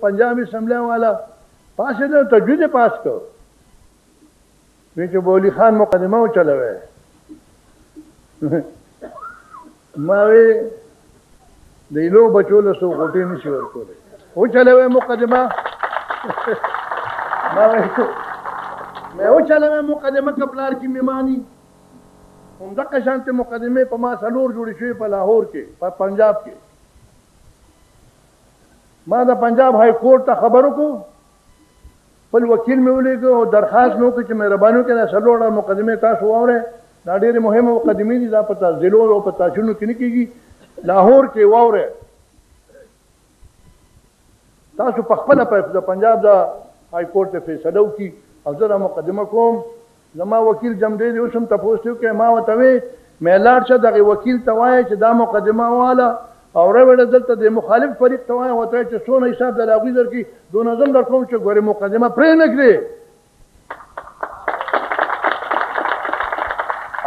پنجاب اسمبلی والا پاسې د تجوید یې پاس کړ وی چې بولی خان مقدمه وچلوي ما وی د ایلو بچو له سو غوټې نشي ورکولی وچلوي مقدمه ما وی مې وچلوي مقدمه که پلار کې مې مانی همدغه شانتې مقدمې په ما څلور جوړې شوې په لاهور کې په پنجاب کې ما د پنجاب های کورټ ته خبر وکړو خپل وکیل مې ولیږه او درخواست مې وکړ چې مهرباني وکړئ دا څلور ډول مقدمې تاسو واورئ دا ډېرې مهمه مقدمې دي دا په ضلعو او په تحصیلونو کې نه کېږي لاهور کې واورئ تاسو په خپله په پنجاب د های کورټ ته فیصله وکړي او زه دا مقدمه کوم زما وکیل جمډې دی اوس هم تپوس ته وکړه ما ورته وې مې لاړ شه دغه وکیل ته وایه چې دا مقدمه واله او راوړه دلته د مخالف فریق ته وایه ورته چې څونه حساب د هغوی درکړي دونه زه هم درکوم چې ګورې مقدمه پرې نه کړې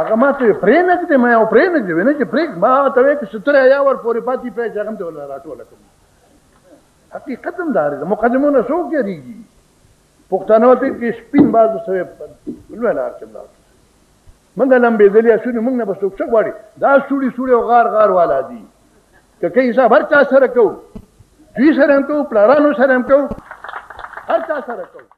هغه ما ته پرې نه کړې ما یو پرې نه کړې وینې چې پرې ما هغه ته وې چې ستره یا ور پورې پاتې پرې چې هغه هم ته ولا راټوله کوم حقیقت هم دا دی مقدمونه څوک یریږي پښتانه ته کې سپین بازو سوی لوی لار کې بلاو منګه لمبې دلی اسونی منګ نه بس څوک څه غواړي دا سوري سوري او غار غار والا دي که کې حساب هر چا سره کو دوی سره هم کو پلارانو سره هم کو هر چا سره کو